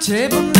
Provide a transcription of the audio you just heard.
table.